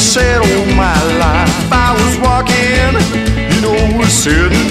said all my life. I was walking, you know, was sitting.